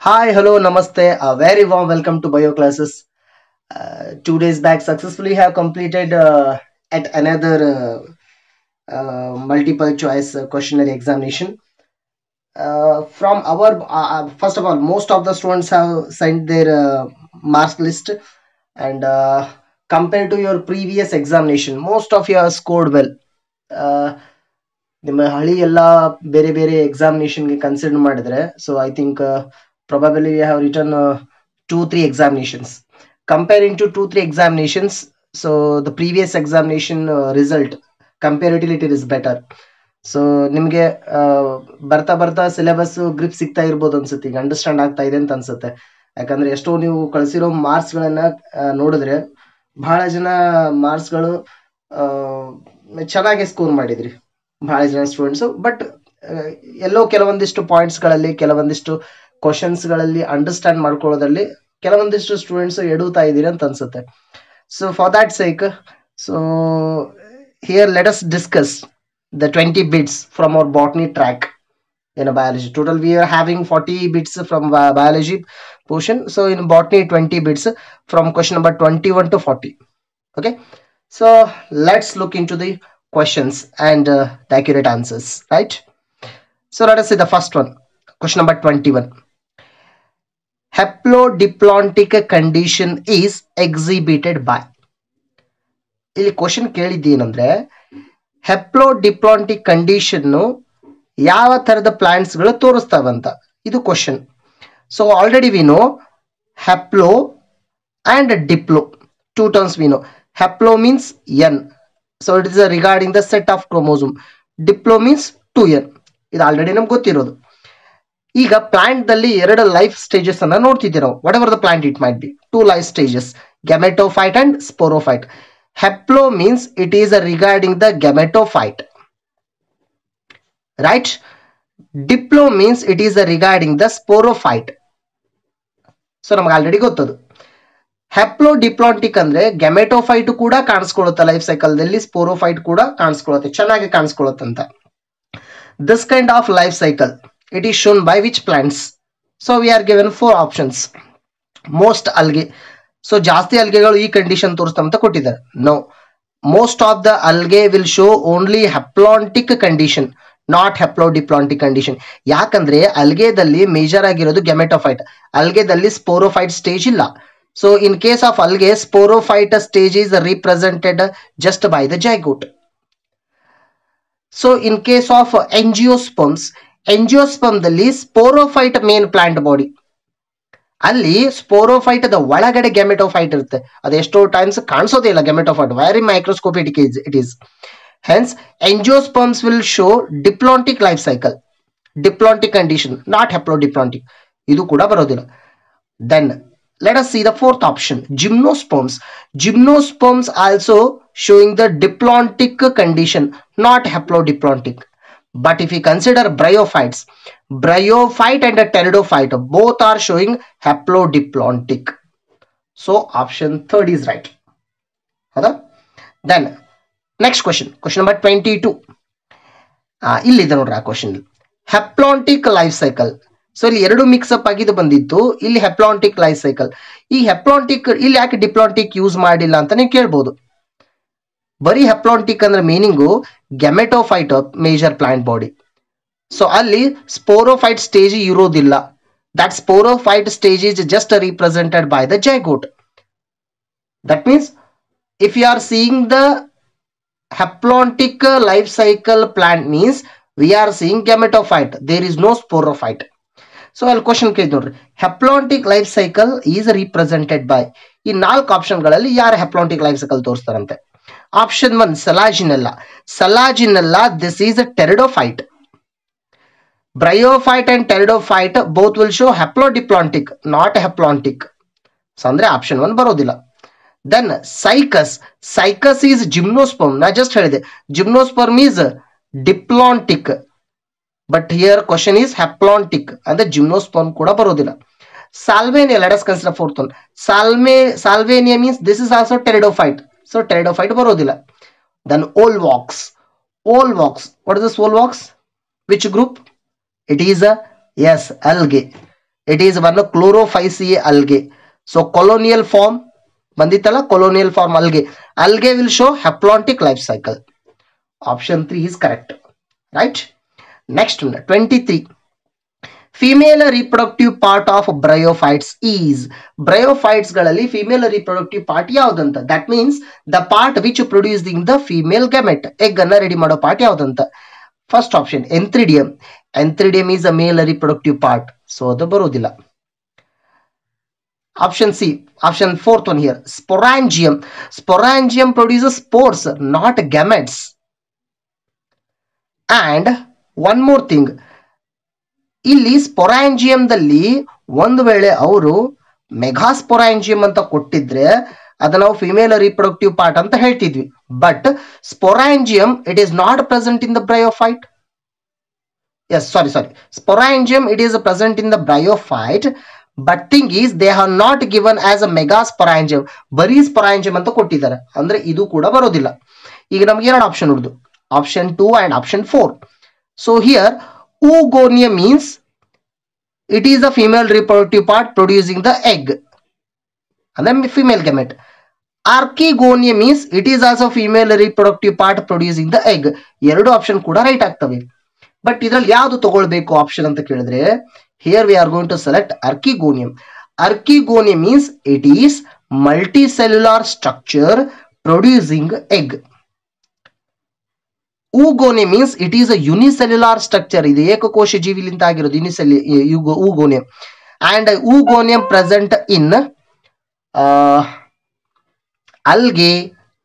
Hi, hello, namaste. A very warm welcome to Bio Classes. Uh, two days back, successfully have completed uh, at another uh, uh, multiple choice uh, questionnaire examination. Uh, from our, uh, uh, first of all, most of the students have sent their uh, marks list, and uh, compared to your previous examination, most of you have scored well. Uh, ನಿಮ್ಮ ಹಳಿ ಎಲ್ಲ ಬೇರೆ ಬೇರೆ ಎಕ್ಸಾಮಿನೇಷನ್ಗೆ consider ಮಾಡಿದ್ರೆ so I think probably we have written uh, two three examinations. Comparing to two three examinations so the previous examination uh, result comparatively it is better. So ನಿಮಗೆ ಬರ್ತಾ ಬರ್ತಾ ಸಿಲೆಬಸ್ ಗ್ರಿಪ್ ಸಿಗ್ತಾ ಇರ್ಬೋದು ಅನ್ಸುತ್ತೆ ಈಗ ಅಂಡರ್ಸ್ಟ್ಯಾಂಡ್ ಆಗ್ತಾ ಇದೆ ಅಂತ ಅನ್ಸುತ್ತೆ. ಯಾಕಂದ್ರೆ ಎಷ್ಟೋ ನೀವು ಕಳಿಸಿರೋ ಮಾರ್ಕ್ಸ್ ಗಳನ್ನ ನೋಡಿದ್ರೆ ಬಹಳ ಜನ ಮಾರ್ಕ್ಸ್ಗಳು ಚೆನ್ನಾಗಿ ಸ್ಕೋರ್ ಮಾಡಿದ್ರಿ. ಬಹಳ ಜನ ಸ್ಟೂಡೆಂಟ್ಸ್ ಬಟ್ ಎಲ್ಲೋ ಕೆಲವೊಂದಿಷ್ಟು ಪಾಯಿಂಟ್ಸ್ಗಳಲ್ಲಿ ಕೆಲವೊಂದಿಷ್ಟು ಕ್ವಶನ್ಸ್ಗಳಲ್ಲಿ ಅಂಡರ್ಸ್ಟ್ಯಾಂಡ್ ಮಾಡ್ಕೊಳ್ಳೋದ್ರಲ್ಲಿ ಕೆಲವೊಂದಿಷ್ಟು ಸ್ಟೂಡೆಂಟ್ಸ್ ಎಡುತ್ತಾ ಇದೀರಿ ಅಂತ ಅನ್ಸುತ್ತೆ. So for that sake so here let us discuss the twenty bits from our botany track in biology total we are having forty bits from biology portion so in botany twenty bits from question number twenty one to forty okay so let's look into the questions and the answers right so let us E the first one question number twenty one haplodiploidic condition is exhibited by. ಇಲ್ಲಿ question ಕೇಳಿದ್ದೇನಂದ್ರೆ haplodiplontic condition ಯಾವ ತರದ ಪ್ಲಾಂಟ್ಸ್ಗಳು ತೋರಿಸ್ತಾವಂತ? ಇದು question so already we know haplo and diplo. Two terms we know haplo means n so it is regarding the set of chromosome diplo means two n ಇದು already ನಮ್ಗೆ ಗೊತ್ತಿರೋದು. ಈಗ ಪ್ಲಾಂಟ್ ದಲ್ಲಿ ಎರಡು ಲೈಫ್ ಸ್ಟೇಜಸ್ ಅನ್ನ ನೋಡ್ತಿದ್ದೀವಿ ನಾವು. Whatever the plant it might be two life stages gametophyte and sporophyte haplo means it is regarding the gametophyte right diplo means it is regarding the sporophyte so ನಮ್ಗೆ already ಗೊತ್ತದು. Haplo diplontic ಅಂದ್ರೆ gametophyte ಕೂಡ ಕಾಣಿಸ್ಕೊಳ್ಳುತ್ತೆ life cycle ದಲ್ಲಿ sporophyte ಕೂಡ ಕಾಣಿಸ್ಕೊಳ್ಳುತ್ತೆ, ಚೆನ್ನಾಗಿ ಕಾಣಿಸ್ಕೊಳ್ಳುತ್ತಂತ. This kind of life cycle it is shown by which plants so we are given four options most algae so ಜಾಸ್ತಿ ಅಲ್ಗೆಗಳು ಈ ಕಂಡೀಷನ್ ತೋರಿಸ್ತಾ ಅಂತ ಕೊಟ್ಟಿದ್ದಾರೆ. No most of the algae will show only haplontic condition not haplodiplontic condition ಯಾಕಂದ್ರೆ ಅಲ್ಗೆದಲ್ಲಿ major ಆಗಿರೋದು gametophyte ಅಲ್ಗೆದಲ್ಲಿ ಸ್ಪೋರೋಫೈಟ್ ಸ್ಟೇಜ್ ಇಲ್ಲ. So in case of algae sporophyte stage is represented just by the zygote so in case of angiosperms ಎಂಜಿಯೋಸ್ಪಮ್ದಲ್ಲಿ sporophyte main plant body ಅಲ್ಲಿ sporophyte ದ ಒಳಗಡೆ gametophyte ಇರುತ್ತೆ. ಅದು ಎಷ್ಟೋ ಟೈಮ್ಸ್ ಕಾಣಿಸೋದೇ ಇಲ್ಲ gametophyte very microscopic it is hence angiosperms will show diplontic life cycle diplontic condition not haplodiplontic ಇದು ಕೂಡ ಬರೋದಿಲ್ಲ. Then let us see the fourth option, gymnosperms. Gymnosperms also showing the diplontic condition, not haplodiplontic but if we consider bryophytes bryophyte and a pteridophyte both are showing haplodiplontic so option third is right ಹೌದಾ then next question question number 22 ಆ, ಇಲ್ಲಿದೆ ನೋಡ್ರಿ ಆ question haplontic life cycle so ಇಲ್ಲಿ ಎರಡು mix up ಆಗಿದ್ದು ಬಂದಿತ್ತು ಇಲ್ಲಿ ಹೆಪ್ಲಾಂಟಿಕ್ ಲೈಫ್ ಸೈಕಲ್ ಈ ಹೆಪ್ಲಾಂಟಿಕ್ ಇಲ್ಲಿ ಯಾಕೆ ಡಿಪ್ಲಾಂಟಿಕ್ ಯೂಸ್ ಮಾಡಿಲ್ಲ ಅಂತ ನೀವು ಕೇಳ್ಬೋದು ಬರೀ ಹೆಪ್ಲಾಂಟಿಕ್ ಅಂದ್ರೆ meaning gametophyte major plant body so ಅಲ್ಲಿ ಸ್ಪೋರೋಫೈಟ್ ಸ್ಟೇಜ್ ಇರೋದಿಲ್ಲ. That sporophyte stage is just represented by the zygote that means if you are seeing the haplontic life cycle plant means we are seeing gametophyte there is no sporophyte so ಅಲ್ಲಿ question ಕೇಳಿ ನೋಡ್ರಿ. Haplontic life cycle is represented by ಈ ನಾಲ್ಕು ಆಪ್ಷನ್ಗಳಲ್ಲಿ ಯಾರು haplontic life cycle ತೋರಿಸ್ತಾರಂತೆ? Option one Selaginella Selaginella this is a pteridophyte bryophyte and pteridophyte both will show haplodiplontic not haplontic ಅಂದ್ರೆ option one ಬರೋದಿಲ್ಲ. Then Cycas Cycas is gymnosperm ನಾ just ಹೇಳಿದೆ. Gymnosperm is diplontic but here question is haplontic ಅಂದ್ರೆ gymnosperm ಕೂಡ ಬರೋದಿಲ್ಲ. Salvinia let us consider fourth one ಸಾಲ್ಮೆ Salvinia means this is also pteridophyte so pteridophyte ಬರೋದಿಲ್ಲ. Then Volvox Volvox what is this Volvox which group it is a S algae it is one chlorophyceae algae so colonial form ಬಂದಿತ್ತಲ್ಲ? Colonial form algae algae will show haplontic life cycle option three is correct right next twenty three female reproductive part of bryophytes is ಬ್ರಯೋಫೈಟ್ಸ್ಗಳಲ್ಲಿ female reproductive part ಯಾವ್ದಂತ? That means the part which producing the female gamete egg ಅನ್ನ ready ಮಾಡೋ part ಯಾವ್ದಂತ? First option antheridium antheridium is a male reproductive part so ಅದು ಬರುವುದಿಲ್ಲ. Option C option fourth one here sporangium sporangium produces spores not gametes and one more thing ಇಲ್ಲಿ ಸ್ಪೊರಾಂಜಿಯಂದಲ್ಲಿ ಒಂದು ವೇಳೆ ಅವರು ಮೆಗಾಸ್ಪೊರಾಂಜಿಯಂ ಅಂತ ಕೊಟ್ಟಿದ್ರೆ ಅದ ನಾವು ಫಿಮೇಲ್ ರಿಪ್ರೊಡಕ್ಟಿವ್ ಪಾರ್ಟ್ ಅಂತ ಹೇಳ್ತಿದ್ವಿ. But sporangium it is not present in the bryophyte S sorry sorry sporangium it is present in the bryophyte but thing is they have not given as a mega sporangium ಬರೀ sporangium ಅಂತ ಕೊಟ್ಟಿದ್ದಾರೆ. ಅಂದ್ರೆ ಇದು ಕೂಡ ಬರೋದಿಲ್ಲ. ಈಗ ನಮ್ಗೆ ಎರಡು ಆಪ್ಷನ್ ಉಳಿದು. Option two and option four so here oogonia means it is the female reproductive part producing the egg and then female gamete archegonia means it is also female reproductive part producing the egg ಎರಡು option ಕೂಡ right ಆಗ್ತವೆ but ಇದ್ರಲ್ಲಿ ಯಾವುದು ತಗೊಳ್ಬೇಕು option ಅಂತ ಕೇಳಿದ್ರೆ here we are going to select archegonium archegonium means it is multicellular structure producing egg egg oogonia means it is a unicellular structure ಇದು ಏಕಕೋಶ ಜೀವಿಲಿಂತ ಆಗಿರೋದು ಯುನಿಸೆಲ್ ಊಗೋನಿಯಂ and oogonium present in algae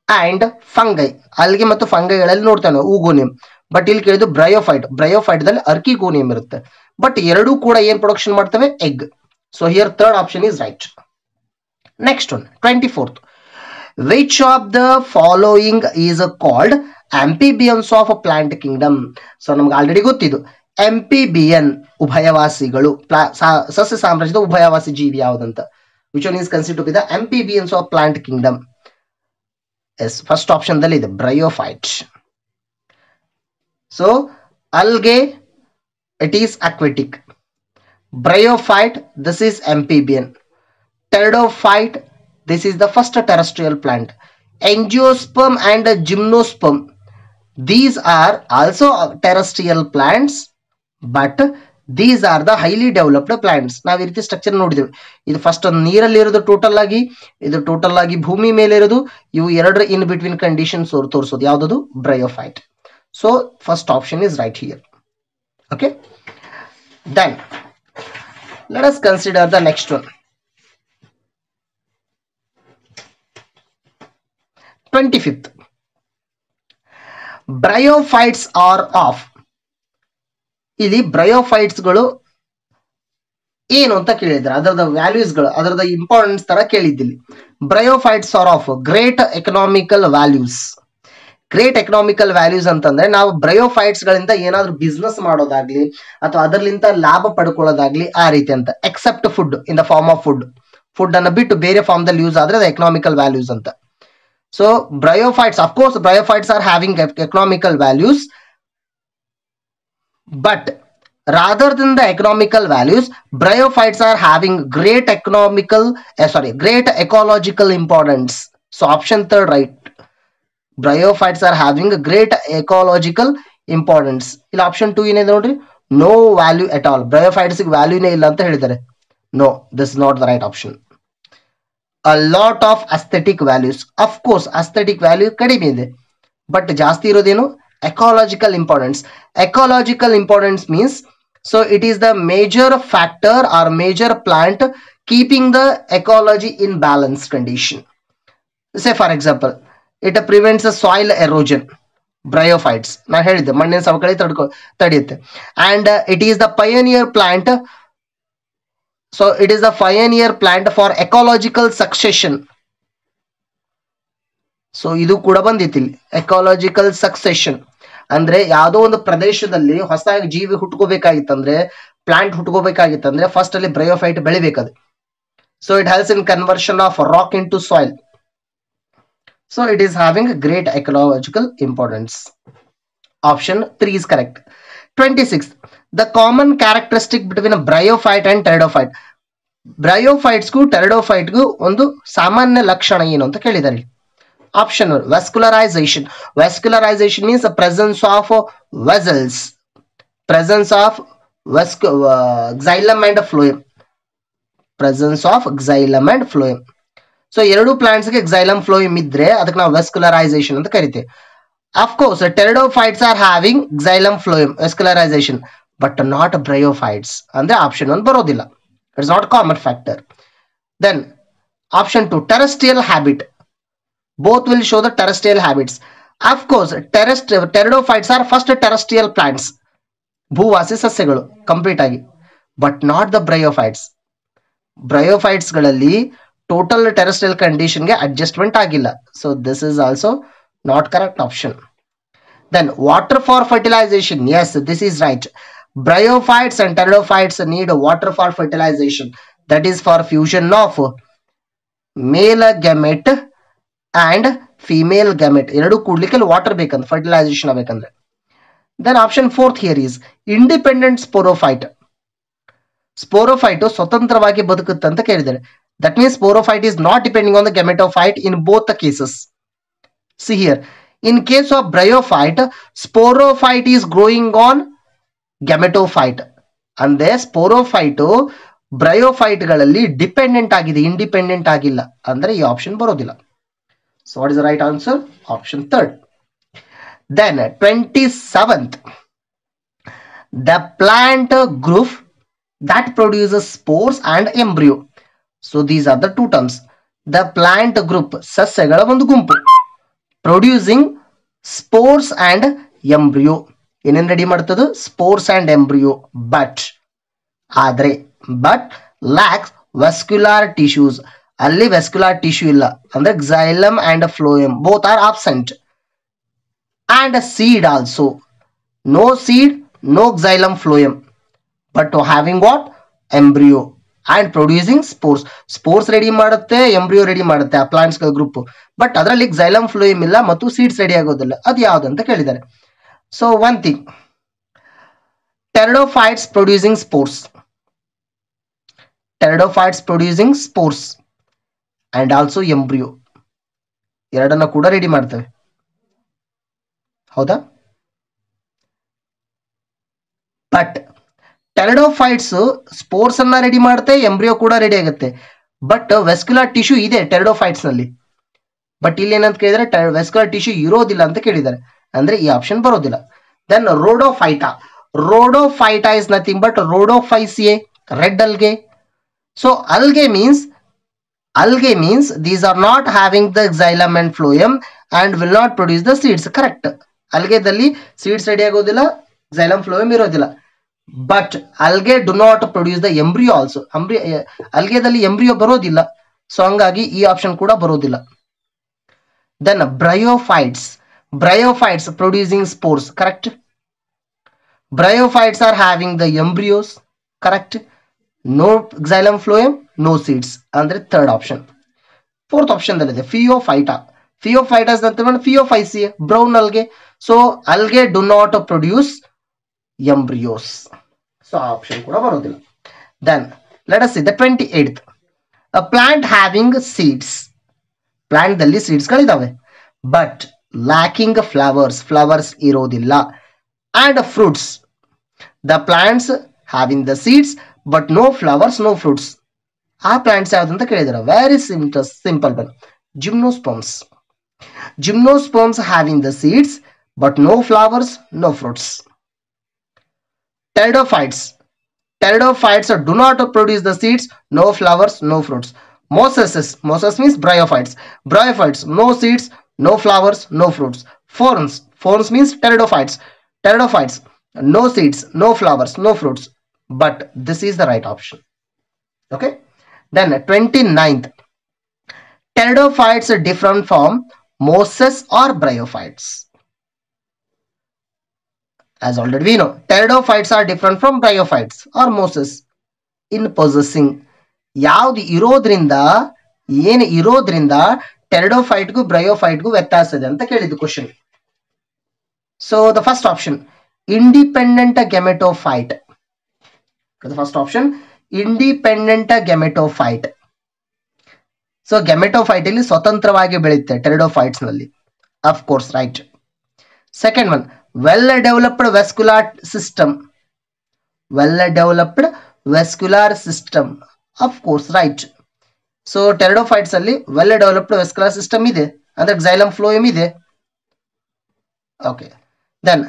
and fungi algae ಮತ್ತು ಫಂಗೈಗಳಲ್ಲಿ ನೋಡ್ತಾನೆ oogonium but ಇಲ್ಲಿ ಕೇಳಿದ್ದು bryophyte bryophyte ದಲ್ಲಿ ಅರ್ಕಿಗೋನಿಯಂ ಇರುತ್ತೆ. ಬಟ್ ಎರಡೂ ಕೂಡ ಏನ್ ಪ್ರೊಡಕ್ಷನ್ ಮಾಡ್ತವೆ? Egg so here third option is right next one twenty fourth which of the following is called amphibians of plant kingdom so ನಮ್ಗೆ ಆಲ್ರೆಡಿ ಗೊತ್ತಿದ್ದು ಎಂಪಿಬಿಯನ್ ಉಭಯವಾಸಿಗಳು ಸಸ್ಯ ಸಾಮ್ರಾಜ್ಯದ ಉಭಯವಾಸಿ ಜೀವಿ ಯಾವುದಂತ. Which one is consider to be the amphibians of plant kingdom yes first option ದಲ್ಲಿ ಇದೆ bryophyte so algae it is aquatic bryophyte this is amphibian pteridophyte this is the first terrestrial plant angiosperm and gymnosperm. These are also terrestrial plants, but these are the highly developed plants. ನಾವ್ ಈ ರೀತಿ structure ನೋಡಿದ್ದೇವೆ. ಇದು first ನೀರಲ್ಲಿ ಇರೋದು total ಆಗಿ, ಇದು total ಆಗಿ ಭೂಮಿ ಮೇಲೆ ಇರೋದು, ಇವು ಎರಡರ ಇನ್ ಬಿಟ್ವೀನ್ ಕಂಡೀಷನ್ಸ್ ತೋರಿಸೋದು. ಯಾವ್ದದು? Bryophyte so first option is right here okay then let us consider the next one twenty fifth bryophytes are of ಇಲ್ಲಿ ಬ್ರಯೋಫೈಟ್ಸ್ಗಳು ಏನು ಅಂತ ಕೇಳಿದ್ರೆ, ಅದರದ ವ್ಯಾಲ್ಯೂಸ್ಗಳು ಅದರದ ಇಂಪಾರ್ಟೆನ್ಸ್ ತರ ಕೇಳಿದ್ದಿಲ್ಲಿ. Bryophytes are of great economical values great economical values ಅಂತಂದ್ರೆ, ನಾವು ಬ್ರಯೋಫೈಟ್ಸ್ ಗಳಿಂದ ಏನಾದ್ರೂ ಬಿಸ್ನೆಸ್ ಮಾಡೋದಾಗ್ಲಿ, ಅಥವಾ ಅದರ್ಲಿಂದ ಲಾಭ ಪಡ್ಕೊಳ್ಳೋದಾಗ್ಲಿ ಆ ರೀತಿ ಅಂತ. Except food in the form of food food ಅನ್ನ ಬಿಟ್ಟು ಬೇರೆ ಫಾರ್ಮ್ ದಲ್ಲಿ ಯೂಸ್ ಆದ್ರೆ ಅದು ಎಕನಾಮಿಕಲ್ ವ್ಯಾಲ್ಯೂಸ್ ಅಂತ. So bryophytes, of course, bryophytes are having economical values, but rather than the economical values, bryophytes are having great economical, uh, sorry, great ecological importance. So option third, right? Bryophytes are having a great ecological importance. ಇಲ್ಲ option two ಏನಿದೆ ನೋಡ್ರಿ no value at all bryophytes ವ್ಯಾಲ್ಯೂನೇ ಇಲ್ಲ ಅಂತ ಹೇಳಿದ್ದಾರೆ no this not the right option lot of aesthetic values. Of course, aesthetic value ಕಡಿಮೆ ಇದೆ. But ಜಾಸ್ತಿ ಇರೋದೇನು? Ecological importance ecological importance means so it is the major factor or major plant keeping the ecology in balance condition say for example it prevents soil erosion bryophytes ನಾ ಹೇಳಿದ್ದೆ, ಮಣ್ಣಿನ ಸವಕಳಿ ತಡ್ಕೊ ತಡೆಯುತ್ತೆ. And it is it is a so plant for ecological succession. So ಇದು ಕೂಡ ಬಂದಿತ್ತು ಇಲ್ಲಿ. Ecological succession ಅಂದ್ರೆ ಯಾವುದೋ ಒಂದು ಪ್ರದೇಶದಲ್ಲಿ ಹೊಸದಾಗಿ ಜೀವಿ ಹುಟ್ಕೋಬೇಕಾಗಿತ್ತಂದ್ರೆ ಪ್ಲಾಂಟ್ ಹುಟ್ಕೋಬೇಕಾಗಿತ್ತಂದ್ರೆ ಫಸ್ಟ್ ಅಲ್ಲಿ bryophyte ಬೆಳಿಬೇಕದು. So it helps in conversion of rock into soil so it is having great ecological importance option three is correct twenty six the common characteristic between bryophyte and pteridophyte ಬ್ರಯೋಫೈಟ್ಸ್ಗೂ ಟೆರಡೋಫೈಟ್ಗೂ ಒಂದು ಸಾಮಾನ್ಯ ಲಕ್ಷಣ ಏನು ಅಂತ ಕೇಳಿದ್ದಾರೆ option vascularisation vascularisation means presence of vessels presence of ವೆಸ್ಕ್ xylem and phloem presence of xylem and phloem so ಎರಡು ಪ್ಲಾಂಟ್ಸ್ಗೆ xylem ಫ್ಲೋಯಮ್ ಇದ್ರೆ ಅದಕ್ಕೆ ನಾವು ವೆಸ್ಕ್ಯುಲರೈಸೇಷನ್ ಅಂತ ಕರಿತೇವೆ. Of course pteridophytes are having xylem phloem vascularization but not bryophytes ಅಂದ್ರೆ option ಒಂದು ಬರೋದಿಲ್ಲ. It's not common factor then option two terrestrial habit both will show the terrestrial habits of course terrest pteridophytes are first terrestrial plants ಭೂವಾಸಿ ಸಸ್ಯಗಳು complete ಆಗಿ. But not the bryophytes ಬ್ರಯೋಫೈಟ್ಸ್ಗಳಲ್ಲಿ total terrestrial ಕಂಡೀಷನ್ಗೆ adjustment ಆಗಿಲ್ಲ. So this is also not correct option then water for fertilization yes this is right bryophytes and pteridophytes need water for fertilization that is for fusion of male gamete and female gamete ಎರಡು ಕೂಡ್ಲಿಕ್ಕೆ water ಬೇಕಂದ್ರೆ fertilisation ಆಗಬೇಕಂದ್ರೆ then option fourth here is independent sporophyte sporophyte ಸ್ವತಂತ್ರವಾಗಿ ಬದುಕುತ್ತೆ ಅಂತ ಕೇಳಿದ್ದಾರೆ. That means sporophyte is not depending on the gametophyte in both the cases see here in case of bryophyte sporophyte is growing on gametophyte ಅಂದ್ರೆ sporophyte ಬ್ರಯೋಫೈಟ್ಗಳಲ್ಲಿ dependent ಆಗಿದೆ independent ಆಗಿಲ್ಲ ಅಂದ್ರೆ ಈ ಆಪ್ಷನ್ ಬರೋದಿಲ್ಲ. So what is right answer option third then twenty seventh the plant group that produce spores and embryo so these are the two terms the plant group ಸಸ್ಯಗಳ ಒಂದು ಗುಂಪು producing sports and embryo ಏನೇನು ready ಮಾಡ್ತದೆ? Spores and embryo but ಆದ್ರೆ but lacks vascular tissues ಅಲ್ಲಿ vascular tissue ಇಲ್ಲ. ಅಂದ್ರೆ xylem and phloem both are absent and seed also no seed no xylem phloem but having what embryo and producing spores spores ready ಮಾಡುತ್ತೆ embryo ready ಮಾಡುತ್ತೆ, ಆ plants group but ಅದರಲ್ಲಿ xylem phloem ಇಲ್ಲ, ಮತ್ತು seeds ready ಆಗೋದಿಲ್ಲ. ಅದು ಯಾವ್ದು ಅಂತ ಕೇಳಿದ್ದಾರೆ. So one thing, pteridophytes producing spores. Pteridophytes producing spores. And also embryo ಎರಡನ್ನ ಕೂಡ ರೆಡಿ ಮಾಡ್ತವೆ. ಹೌದಾ? ಬಟ್ ಟೆರಡೋಫೈಟ್ಸ್ ಸ್ಪೋರ್ಸ್ ಅನ್ನ ರೆಡಿ ಮಾಡುತ್ತೆ ಎಂಬ್ರಿಯೋ ಕೂಡ ರೆಡಿ ಆಗುತ್ತೆ. ಬಟ್ ವೆಸ್ಕ್ಯುಲರ್ ಟಿಶ್ಯೂ ಇದೆ ಟೆರಡೋಫೈಟ್ಸ್ನಲ್ಲಿ. ಬಟ್ ಇಲ್ಲಿ ಏನಂತ ಕೇಳಿದ್ರೆ ವೆಸ್ಕ್ಯುಲರ್ ಟಿಶ್ಯೂ ಇರೋದಿಲ್ಲ ಅಂತ ಕೇಳಿದ್ದಾರೆ. ಅಂದ್ರೆ ಈ ಆಪ್ಷನ್ ಬರೋದಿಲ್ಲ. Then rhodophyta rhodophyta is nothing but rhodophyceae red algae so algae means algae means these are not having the xylem and phloem and will not produce the seeds correct ಅಲ್ಗೆದಲ್ಲಿ seeds ready ಆಗೋದಿಲ್ಲ xylem phloem ಇರೋದಿಲ್ಲ. But algae do not produce the embryo also ಅಂಬ್ರಿ ಅಲ್ಗೆದಲ್ಲಿ embryo ಬರೋದಿಲ್ಲ. So ಹಂಗಾಗಿ ಈ option ಕೂಡ ಬರೋದಿಲ್ಲ. Then bryophytes bryophytes producing spores correct bryophytes are having the embryos correct no xylem phloem no seeds ಅಂದ್ರೆ third option fourth option ದಲ್ಲಿದೆ phaeophyta phaeophytas ಅಂತ phaeophyceae brown algae so algae do not produce embryos so option ಕೂಡ ಬರೋದಿಲ್ಲ. Then let us the twenty eight a plant having seeds plant ದಲ್ಲಿ seeds ಗಳಿದಾವೆ. But lacking flowers flowers ಇರೋದಿಲ್ಲ and fruits the plants having the seeds but no flowers no fruits ಆ plants ಯಾವ್ದು ಅಂತ ಕೇಳಿದಾರೆ very simple simple bun gymnosperms gymnosperms having the seeds but no flowers no fruits pteridophytes pteridophytes do not produce the seeds no flowers no fruits mosses mosses means bryophytes bryophytes no seeds no flowers no fruits ferns ferns means pteridophytes pteridophytes no seeds no flowers no fruits but this is the right option okay then 29th pteridophytes are different from mosses or bryophytes as already we know pteridophytes are different from bryophytes or mosses in possessing ಯಾವ್ದು ಇರೋದ್ರಿಂದ ಏನು ಇರೋದ್ರಿಂದ ಟೆರಡೋಫೈಟ್ಗೂ ಬ್ರಯೋಫೈಟ್ಗೂ ವ್ಯತ್ಯಾಸ ಇದೆ ಅಂತ ಕೇಳಿದ್ದು question so the first option independent gametophyte first option independent independent ಫೈಟ್ ಸೊ ಗೆಮೆಟೋಫೈಟ್ ಇಲ್ಲಿ ಸ್ವತಂತ್ರವಾಗಿ ಬೆಳೆಯುತ್ತೆ ಟೆರಿಡೋಫೈಟ್ಸ್ನಲ್ಲಿ. Of course right second one well developed vascular system well developed vascular system of course right so pteridophytes ಅಲ್ಲಿ well developed vascular system ಇದೆ. ಅಂದ್ರೆ xylem phloem ಇದೆ. Okay then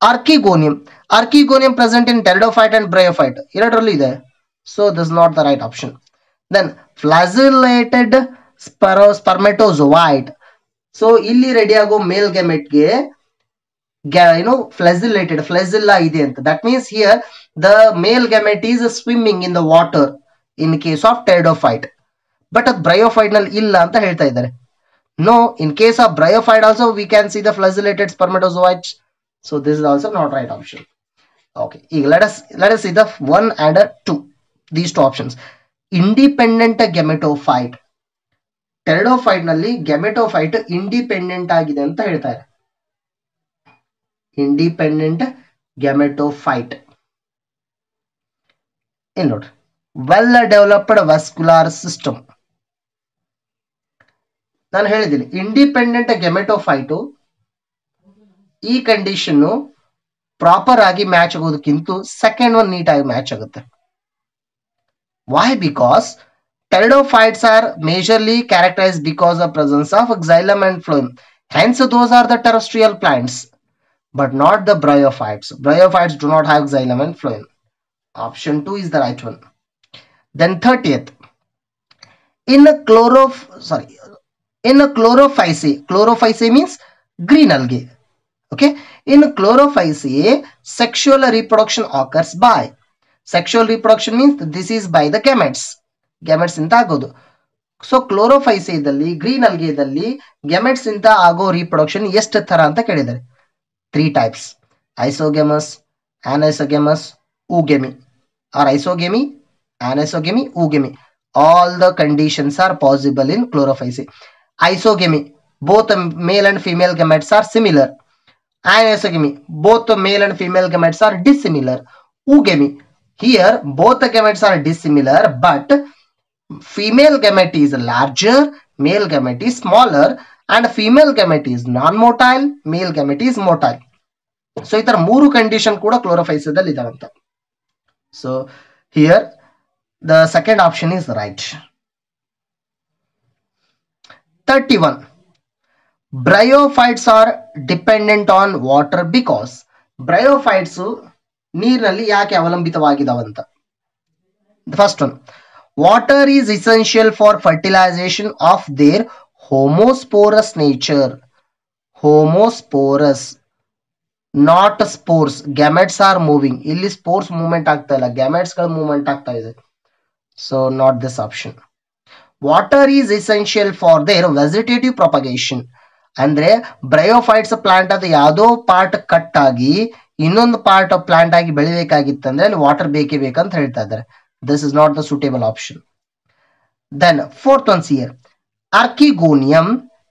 archegonium archegonium present in pteridophyte and bryophyte ಎರಡರಲ್ಲೂ ಇದೆ. So this not the right option then flagellated ಸ್ಪರೋ spermatozoid so ಇಲ್ಲಿ ready ಆಗೋ male ಗೆಮೆಟ್ಗೆ ಏನು ಫ್ಲೆಸಿಲೇಟೆಡ್ ಫ್ಲೆಸಿಲ್ಲಾ ಇದೆ ಅಂತ. That means here the male gamete is swimming in the water in case of pteridophyte but ಅದು ಬ್ರಯೋಫೈಟ್ನಲ್ಲಿ ಇಲ್ಲ ಅಂತ ಹೇಳ್ತಾ ಇದ್ದಾರೆ. No in case of bryophyte also we can see the flagellated watch so this is also not right option okay ಈಗ let us let one and two these two options independent gametophyte ಟೆರಡೋಫೈಟ್ನಲ್ಲಿ gametophyte independent ಆಗಿದೆ ಅಂತ ಹೇಳ್ತಾರೆ independent gametophyte ಇನ್ ನೋಡ್ರಿ. Well developed ವಸ್ಕ್ಯುಲಾರ್ system ನಾನು ಹೇಳಿದ್ದೀನಿ independent gametophyte ಈ condition proper ಆಗಿ match ಆಗೋದಕ್ಕಿಂತ ಸೆಕೆಂಡ್ ಒನ್ ನೀಟಾಗಿ ಮ್ಯಾಚ್ ಆಗುತ್ತೆ why because Pteridophytes are majorly characterized because of presence of xylem and phloem. Hence, those are the terrestrial plants, but not the bryophytes. Bryophytes do not have xylem and phloem. Option 2 is the right one. Then 30th. In a chloroph sorry, in a chlorophyce means green algae. Okay, in chlorophyce sexual reproduction occurs by sexual reproduction means this is by the gametes. gametes ಇಂತ ಆಗೋದು so ಕ್ಲೋರೋಫೈಸೇದಲ್ಲಿ green ಅಲ್ಗೆದಲ್ಲಿ gametes ಇಂತ ಆಗೋ reproduction ಎಷ್ಟು ತರ ಅಂತ ಕೇಳಿದ್ದಾರೆ three types isogamous anisogamous oogamy or isogamy anisogamy oogamy. All the conditions are possible in chlorophyceae Isogamy, both male and female gametes are similar anisogamy both male and female gametes are dissimilar oogamy here both the gametes are dissimilar but female gamete is larger male gamete is smaller and female gamete is non-motile male gamete is motile so ಈ ತರ ಮೂರು condition ಕೂಡ ಕ್ಲೋರೋಫೈಸದಲ್ಲಿ ಇದಾವಂತ so here second option is right thirty one bryophytes are dependent on water because bryophytes ನೀರಿನಲ್ಲಿ ಯಾಕೆ ಅವಲಂಬಿತವಾಗಿದಾವಂತ? First one water is essential for fertilization of their homosporous nature homosporous not spores gametes are moving ಇಲ್ಲಿ spores movement ಆಗ್ತಾ ಇಲ್ಲ. ಗ್ಯಾಮೆಟ್ಸ್ಗಳ movement ಆಗ್ತಾ ಇದೆ. So not this option water is essential for their vegetative propagation ಅಂದ್ರೆ bryophytes plant ಅದು ಯಾವುದೋ part cut ಆಗಿ ಇನ್ನೊಂದು ಪಾರ್ಟ್ ಆಫ್ ಪ್ಲಾಂಟ್ ಆಗಿ ಬೆಳಿಬೇಕಾಗಿತ್ತಂದ್ರೆ ಅಲ್ಲಿ ವಾಟರ್ ಬೇಕೇ ಬೇಕಂತ ಹೇಳ್ತಾ ಇದ್ದಾರೆ. This is not the suitable option then fourth one's here archegonium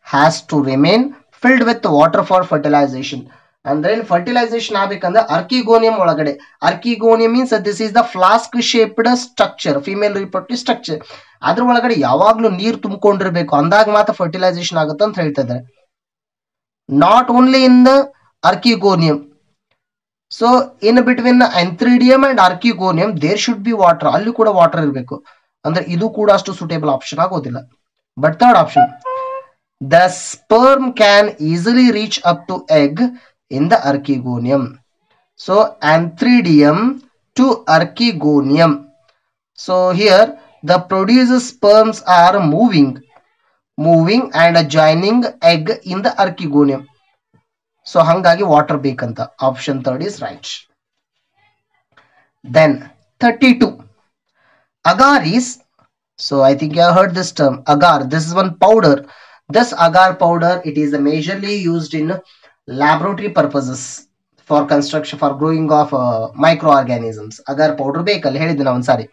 has to remain filled with water for fertilisation ಅಂದ್ರೆ ಫರ್ಟಿಲೈಸೇಷನ್ ಆಗ್ಬೇಕಂದ್ರೆ ಅರ್ಕಿಗೋನಿಯಂ ಒಳಗಡೆ. Archegonium means this is the flask shaped structure female reproductive structure ಅದ್ರ ಒಳಗಡೆ ಯಾವಾಗ್ಲೂ ನೀರು ತುಂಬಿಕೊಂಡಿರ್ಬೇಕು, ಅಂದಾಗ ಮಾತ್ರ fertilisation ಆಗುತ್ತೆ ಅಂತ ಹೇಳ್ತಾ ಇದ್ದಾರೆ. Not only in the archegonium so in between antheridium and archegonium there should be water ಅಲ್ಲಿ ಕೂಡ ವಾಟರ್ ಇರಬೇಕು. ಅಂದ್ರೆ ಇದು ಕೂಡ ಅಷ್ಟು ಸೂಟೇಬಲ್ ಆಪ್ಷನ್ ಆಗೋದಿಲ್ಲ. But third option the sperm can easily reach up to egg in the archegonium. So anthridium to archegonium. So here the produced sperms are moving, moving and joining egg in the archegonium. So ಹಂಗಾಗಿ water ಬೇಕಂತ option third is right then thirty two agar is so I think you heard this term agar this is one powder this agar powder it is majorly used in laboratory purposes for construction for growing of microorganisms agar powder ಬೇಕಲ್ಲ, ಹೇಳಿದ್ದೆ ನಾವು ಒಂದ್ಸಾರಿ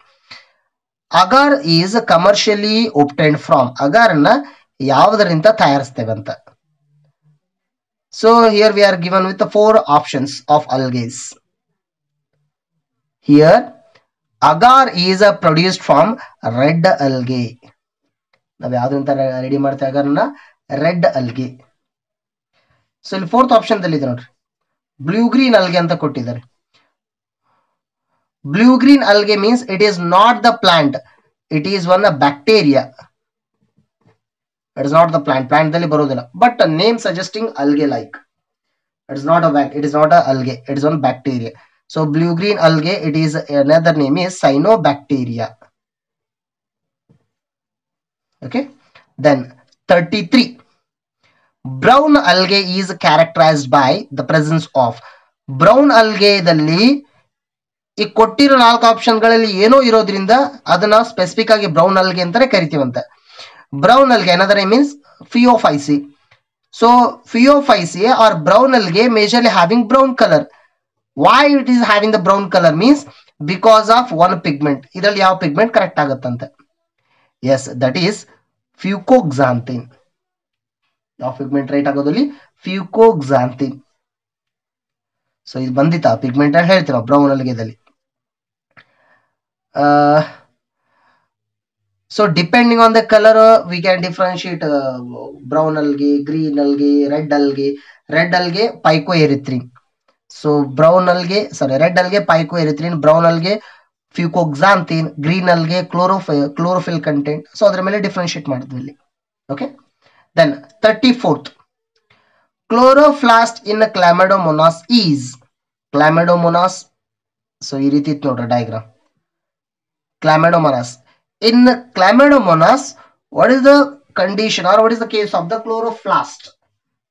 agar is commercially obtain from ಅಗಾರ್ನ ಯಾವುದರಿಂದ ತಯಾರಿಸ್ತೇವೆ ಅಂತ. So here we are given with four options of algaes here agar is produced from red algae ನಾವು ಯಾವ್ದ್ರಿಂದ ready ಮಾಡ್ತೇವೆ ಅಗಾರ್ನ ರೆಡ್ ಅಲ್ಗೆ ಸೊ ಇಲ್ಲಿ ಫೋರ್ತ್ ಆಪ್ಷನ್ ಇದೆ ನೋಡ್ರಿ. ಬ್ಲೂ ಗ್ರೀನ್ ಅಲ್ಗೆ ಅಂತ ಕೊಟ್ಟಿದ್ದಾರೆ. Blue green algae means it is not the plant it is one bacteria it is not the plant plant ದಲ್ಲಿ ಬರೋದಿಲ್ಲ. But name suggesting algae like it is not a it is not a algae it is one bacteria so blue green algae it is another name is cyanobacteria okay then 33 brown algae algae is by by the presence of. Brown ಅಲ್ಗೆದಲ್ಲಿ ಈ ಕೊಟ್ಟಿರೋ ನಾಲ್ಕು ಆಪ್ಷನ್ಗಳಲ್ಲಿ ಏನೋ ಇರೋದ್ರಿಂದ ಅದನ್ನ specific ಆಗಿ brown algae ಅಂತಾನೆ ಕರಿತೀವಂತೆ. Brown algae name means phaeophyceae so phaeophyceae are brown algae majorly having brown colour why it is having the brown colour means because of one pigment ಇದರಲ್ಲಿ ಯಾವ ಪಿಗ್ಮೆಂಟ್ ಕರೆಕ್ಟ್ ಆಗುತ್ತಂತೆ? Yes that is fucoxanthin ಯಾವ pigment right ಆಗೋದಲ್ಲಿ? Fucoxanthin so ಇದು ಬಂದಿತ್ತ pigment ಅಂತ ಹೇಳ್ತೀವಿ brown ಅಲ್ಲಿಗೆದಲ್ಲಿ so depending on the colour we can differentiate brown algae green algae red algae. Red algae phyco erythrin so brown algae sorry red algae phycoerythrin brown algae fucoxanthin green algae chlorophy chlorophyll content so ಅದ್ರ ಮೇಲೆ differentiate ಮಾಡಿದ್ವಿ ಇಲ್ಲಿ. Okay then thirty fourth chloroplast in chlamydomonas is chlamydomonas so ಈ ರೀತಿ ಇತ್ತು ನೋಡ್ರಿ diagram chlamydomonas in chlamydomonas what is the condition or what is the case of the chloroplast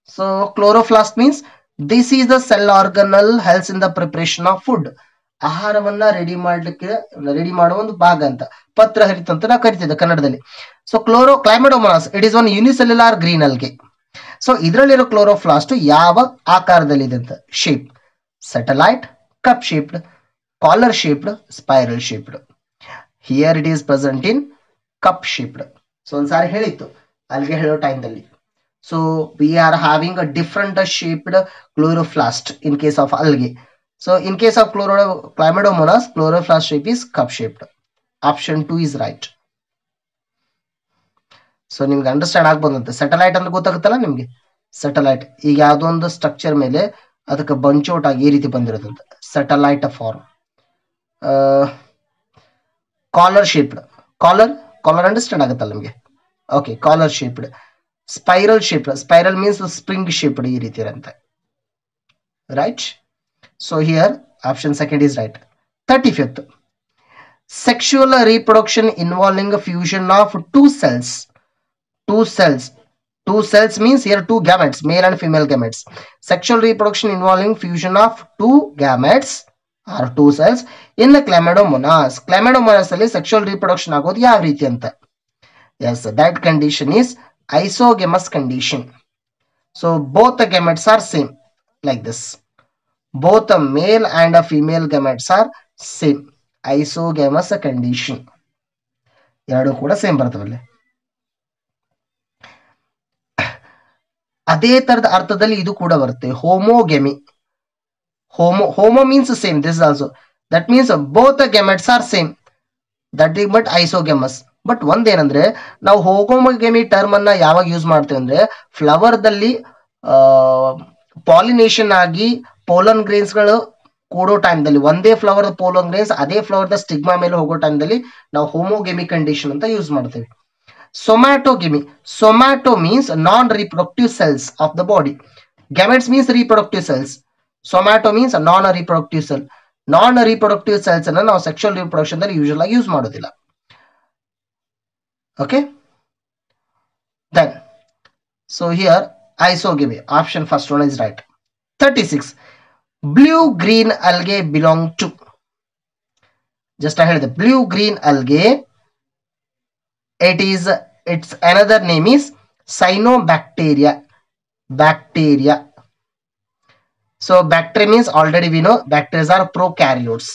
so chloroplast means this is the cell organelle helps in the preparation of food ಆಹಾರವನ್ನ ready ಮಾಡ್ಲಿಕ್ಕೆ ready ಮಾಡುವ ಒಂದು ಭಾಗ ಅಂತ. ಪತ್ರ ಹರಿತ ಅಂತ ನಾವು ಕರಿತಿದ್ದೆ ಕನ್ನಡದಲ್ಲಿ. So chloro chlamydomonas it is one unicellular green algae so ಇದರಲ್ಲಿರೋ chloroplast ಯಾವ ಆಕಾರದಲ್ಲಿ ಇದೆ ಅಂತ? Shape satellite cup shaped collar shaped spiral shaped here it is present in cup shaped so ಒಂದ್ಸಾರಿ ಹೇಳಿತ್ತು ಅಲ್ಲಿಗೆ ಹೇಳೋ ಟೈಮ್ದಲ್ಲಿ so we are having a different shaped chloroplast in case of algae in case of chloro chlamydomonas chloroplast shape is shaped option two is right so ನಿಮ್ಗೆ understand ಆಗ್ಬೋದಂತೆ. Satellite ಅಂತ ಗೊತ್ತಾಗುತ್ತಲ್ಲ ನಿಮ್ಗೆ? Satellite ಈಗ ಯಾವ್ದೋ ಒಂದು ಸ್ಟ್ರಕ್ಚರ್ ಮೇಲೆ ಅದಕ್ಕೆ ಬಂಚೌಟ್ ಆಗಿ ಈ ರೀತಿ ಬಂದಿರೋದಂತೆ. Satellite form collar shaped collar collar understand ಆಗುತ್ತಲ್ಲ ನಿಮಗೆ? Okay collar shaped spiral shaped spiral means spring shaped ಈ ರೀತಿ ಇರುತ್ತೆ right so here option second is right 35th sexual reproduction involving fusion of two cells two cells two cells means here two gametes male and female gametes sexual reproduction involving fusion of two gametes or two cells in the chlamydomonas chlamydomonas ಅಲ್ಲಿ sexual reproduction ಆಗೋದು ಯಾವ ರೀತಿ ಅಂತ yes that condition is isogamous condition so both the gametes are same like this Both a male and a female gametes are same. Isogamous condition. ಎರಡು ಕೂಡ same ಬರ್ತವಲ್ಲಿ ಅದೇ ತರದ ಅರ್ಥದಲ್ಲಿ ಇದು ಕೂಡ ಬರುತ್ತೆ. Homogamy homo homo means same this also that means both gametes are same that is but isogamous but ಒಂದೇನಂದ್ರೆ ನಾವು homogamy term ಅನ್ನ ಯಾವಾಗ ಯೂಸ್ ಮಾಡ್ತೇವೆ ಅಂದ್ರೆ ಫ್ಲವರ್ ದಲ್ಲಿ ಪಾಲಿನೇಷನ್ ಆಗಿ ಪೋಲನ್ ಗ್ರೇನ್ಸ್ಗಳು ಕೂಡೋ ಟೈಮ್ದಲ್ಲಿ ಒಂದೇ ಫ್ಲವರ್ ಪೋಲನ್ ಗ್ರೇನ್ಸ್, ಅದೇ ಫ್ಲವರ್ ದ ಸ್ಟಿಗ್ಮಾ ಮೇಲೆ ಹೋಗೋ ಟೈಮ್ ದಲ್ಲಿ ನಾವು ಹೋಮೋಗೆಮಿ ಕಂಡೀಷನ್ ಅಂತ ಯೂಸ್ ಮಾಡ್ತೇವೆ. Somatogamy somato means non reproductive cells of the body gametes means reproductive cells somato means non reproductive cell non reproductive cells ಅನ್ನ ನಾವು ಸೆಕ್ಷುವಲ್ ರಿಪ್ರೊಡಕ್ಷನ್ ದಲ್ಲಿ ಯೂಶಲ್ ಆಗಿ ಯೂಸ್ ಮಾಡೋದಿಲ್ಲ. Okay then so here isogamy option first one is right thirty six blue green algae belong to just ಹೇಳಿದೆ blue green algae it is it's another name is cyanobacteria bacteria so bacteria means already we know bacterias are prokaryotes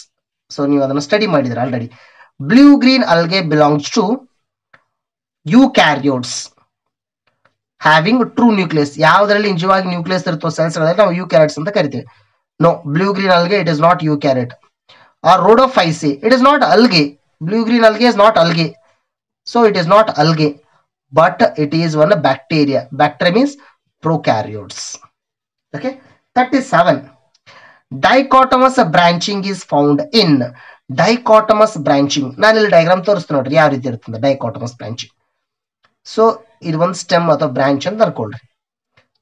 so ನೀವು ಅದನ್ನು study ಮಾಡಿದ್ರೆ already blue green algae belongs to eukaryotes having true nucleus ಯಾವ್ದ್ರಲ್ಲಿ ನಿಜವಾಗಿ nucleus ಇರುತ್ತೋ cells ನಾವು you carrots ಅಂತ ಕರಿತೀವಿ. No blue-green algae, it is not eukaryote. or rhodophyce, It is not algae. Blue green algae is not algae. So it is not algae, but it is one bacteria. Bacteria means prokaryotes. Okay, 37. Dichotomous branching is found in dichotomous branching. ನಾನು ಇಲ್ಲಿ diagram ತೋರಿಸ್ತೀನಿ ನೋಡ್ರಿ ಯಾವ ರೀತಿ ಇರ್ತದೆ ಡೈಕಾಟಮಸ್ branching so ಇದು ಒಂದು stem ಅಥವಾ ಬ್ರಾಂಚ್ ಅಂತ ಅನ್ಕೊಳ್ರಿ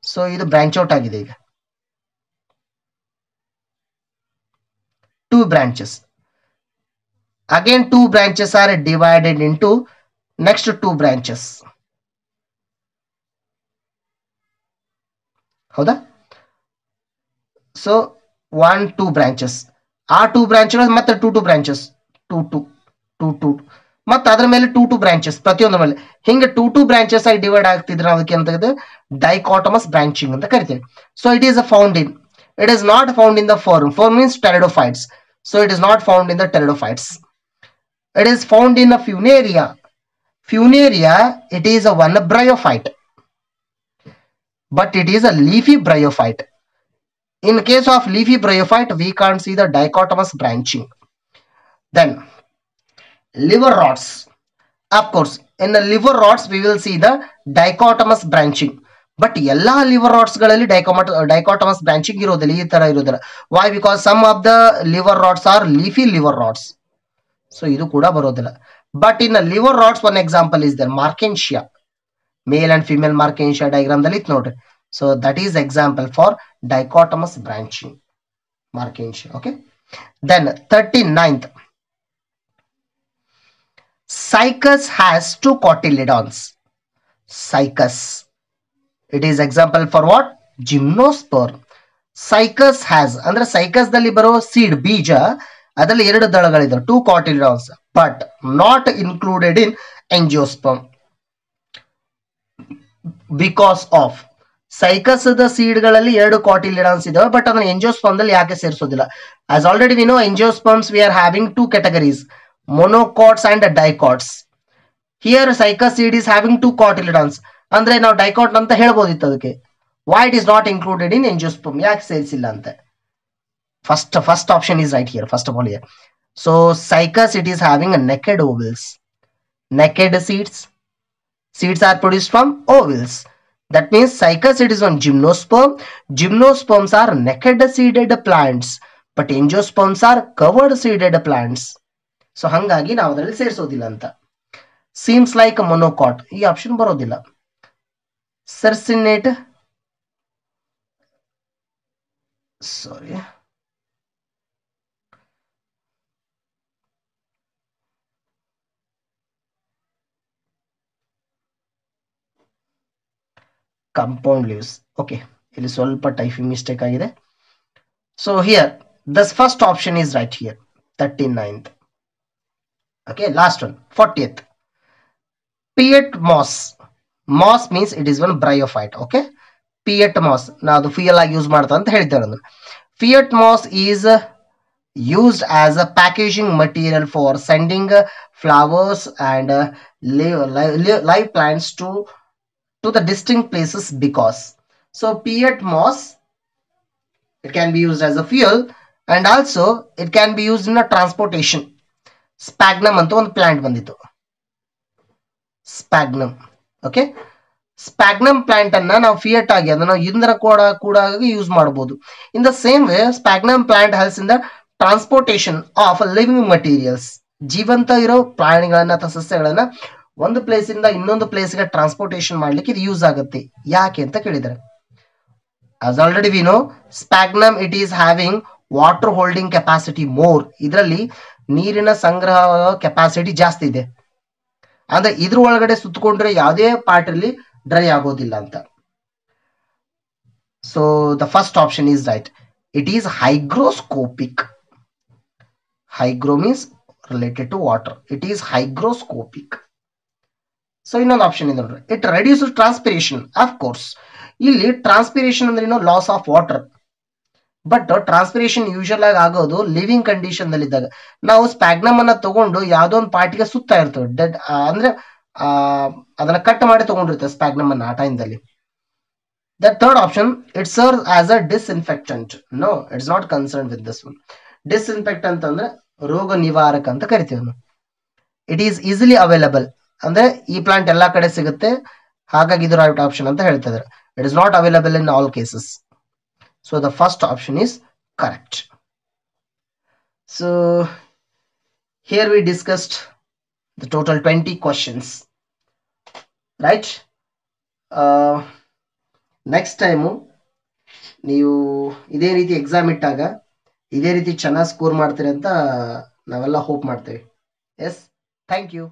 ಸೊ ಇದು ಬ್ರಾಂಚ್ ಔಟ್ ಆಗಿದೆ ಈಗ two branches again two branches are divided into next two branches ಹೌದಾ? ಸೊ ಒನ್ ಟೂ ಬ್ರಾಂಚಸ್ ಆ ಟೂ ಬ್ರಾಂಚ್ಗಳು ಮತ್ತೆ two two branches two two two two ಮತ್ತೆ ಅದ್ರ ಮೇಲೆ ಟೂ ಟೂ ಬ್ರಾಂಚಸ್ ಪ್ರತಿಯೊಂದ್ರ ಮೇಲೆ. ಹಿಂಗೆ ಟೂ ಟೂ ಬ್ರಾಂಚಸ್ ಆಗಿ ಡಿವೈಡ್ ಆಗ್ತಿದ್ರೆ ಅದಕ್ಕೆ ಅಂತ ಡೈಕಾಟಮಸ್ ಬ್ರಾಂಚಿಂಗ್ ಅಂತ ಕರಿತೀವಿ. So it is a found in it is not found in the form four means pteridophytes So it is not found in the pteridophytes. It is found in a funaria. Funaria, it is a one bryophyte. But it is a leafy bryophyte. In case of leafy bryophyte, we can't see the dichotomous branching. Then, liver rods. Of course, in the liver rods, we will see the dichotomous branching but ಎಲ್ಲಾ ಲಿವರ್ ರಾಡ್ಸ್ಗಳಲ್ಲಿ ಡೈಕೋಮಟ್ dichotomous branching ಇರೋದಿಲ್ಲ ಈ ತರ ಇರೋದಿಲ್ಲ why because some of the liverworts are leafy liverworts so ಇದು ಕೂಡ ಬರೋದಿಲ್ಲ but in liverworts one example is there marchantia male and female marchantia diagram ದಲ್ಲಿ ಇತ್ತು ನೋಡ್ರಿ so that is example for dichotomous branching marchantia okay then thirty ninth cycas has two cotyledons cycas it is example for what gymnosperm cycas has ಅಂದ್ರೆ Cycas ದಲ್ಲಿ ಬರೋ seed ಬೀಜ, ಅದರಲ್ಲಿ ಎರಡು ದಳಗಳಿದೆ two cotyledons but not included in angiosperm because of cycas ಸೀಡ್ಗಳಲ್ಲಿ ಎರಡು cotyledons ಇದಾವೆ ಬಟ್ ಅದನ್ನ ಎಂಜಿಯೋಸ್ಪರ್ಮ್ ದಲ್ಲಿ ಯಾಕೆ ಸೇರಿಸೋದಿಲ್ಲ? As already we know angiosperms we are having two categories monocots and dicots here cycas seed is having two cotyledons ಅಂದ್ರೆ ನಾವು dicot ಅಂತ ಹೇಳ್ಬೋದಿತ್ತು ಅದಕ್ಕೆ. Why it is not included in angiosperm ಯಾಕೆ ಸೇರಿಸಿಲ್ಲ ಅಂತ. First first option is right here first of all here so cycas it is having a naked ovules naked seeds seeds are produce from ovules that means cycas it is one gymnosperm gymnosperms are naked seeded plants but angiosperms are covered seeded plants so ಹಂಗಾಗಿ ನಾವು ಅದರಲ್ಲಿ ಸೇರಿಸೋದಿಲ್ಲ ಅಂತ. Seems like monocot ಈ option ಬರೋದಿಲ್ಲ. Circinate sorry compound leaves okay ಇಲ್ಲಿ ಸ್ವಲ್ಪ typing mistake ಆಗಿದೆ. So here thus first option is right here thirty ninth okay last one fortieth peat moss moss means it is one bryophyte okay peat moss ನಾ ಅದು ಫಿಯಲ್ ಆಗಿ use ಮಾಡ್ತಾ ಅಂತ ಹೇಳ್ತೇವೆ ಅದನ್ನು peat moss is used as a packaging material for sending uh, flowers and uh, live, live, live plants to to the distinct places because so peat moss it can be used as a fuel and also it can be used in a transportation sphagnum ಅಂತ ಒಂದು plant ಬಂದಿತ್ತು sphagnum okay sphagnum plant ಅನ್ನ ನಾವು fiat ಆಗಿ ಅದನ್ನ ಇಂಧನ ಕೂಡ ಕೂಡ ಯೂಸ್ ಮಾಡಬಹುದು in the same way sphagnum plant helps in the transportation of living materials ಜೀವಂತ ಇರೋ ಪ್ರಾಣಿಗಳನ್ನ ಅಥವಾ ಸಸ್ಯಗಳನ್ನ ಒಂದು ಪ್ಲೇಸ್ ಇಂದ ಇನ್ನೊಂದು ಪ್ಲೇಸ್ಗೆ ಟ್ರಾನ್ಸ್ಪೋರ್ಟೇಷನ್ ಮಾಡ್ಲಿಕ್ಕೆ ಇದು ಯೂಸ್ ಆಗುತ್ತೆ. ಯಾಕೆ ಅಂತ ಕೇಳಿದ್ರೆ as already we know sphagnum it is having water holding capacity more ಇದರಲ್ಲಿ ನೀರಿನ ಸಂಗ್ರಹ ಕೆಪಾಸಿಟಿ ಜಾಸ್ತಿ ಇದೆ. ಅಂದ್ರೆ ಇದ್ರ ಒಳಗಡೆ ಸುತ್ತಕೊಂಡ್ರೆ ಯಾವುದೇ ಪಾರ್ಟ್ ಅಲ್ಲಿ ಡ್ರೈ ಆಗೋದಿಲ್ಲ ಅಂತ. So the first option is right it is hygroscopic hygro means related to water it is hygroscopic so ಇನ್ನೊಂದು ಆಪ್ಷನ್ ಇದೆ ನೋಡ್ರಿ. It reduce transpiration of course ಇಲ್ಲಿ ಟ್ರಾನ್ಸ್ಪಿರೇಷನ್ ಅಂದ್ರೆ loss of water but transpiration usual ಆಗಿ ಆಗೋದು living condition ದಲ್ಲಿ ಇದ್ದಾಗ ನಾವು ಸ್ಪ್ಯಾಗ್ನಮ್ ಅನ್ನ ತಗೊಂಡು ಯಾವ್ದೋ ಒಂದು ಪಾರ್ಟಿಗೆ ಸುತ್ತ ಇರ್ತೇವೆ. ಡೆಡ್ ಅಂದ್ರೆ ಅದನ್ನ ಕಟ್ ಮಾಡಿ ತಗೊಂಡಿರ್ತೇವೆ ಸ್ಪ್ಯಾಗ್ನಮ್ ಅನ್ನ ಆ ಟೈಮ್ದಲ್ಲಿ the third option it serve as a disinfectant no it's not concern with this one disinfectant ಅಂದ್ರೆ ರೋಗ ನಿವಾರಕ ಅಂತ ಕರಿತೀವಿ ನಾವು. ಇಟ್ ಈಸ್ ಈಸಿಲಿ ಅವೈಲಬಲ್ ಅಂದ್ರೆ ಈ ಪ್ಲಾಂಟ್ ಎಲ್ಲಾ ಕಡೆ ಸಿಗುತ್ತೆ. ಹಾಗಾಗಿ ಇದು ರೈಟ್ ಆಪ್ಷನ್ ಅಂತ ಹೇಳ್ತಾ it is not available in all cases so the first option is correct so here we discussed the total twenty questions right next time ನೀವು ಇದೇ ರೀತಿ ಎಕ್ಸಾಮ್ ಇಟ್ಟಾಗ ಇದೇ ರೀತಿ ಚೆನ್ನಾಗಿ ಸ್ಕೋರ್ ಮಾಡ್ತೀರಿ ಅಂತ ನಾವೆಲ್ಲ ಹೋಪ್ ಮಾಡ್ತೇವೆ. Yes thank you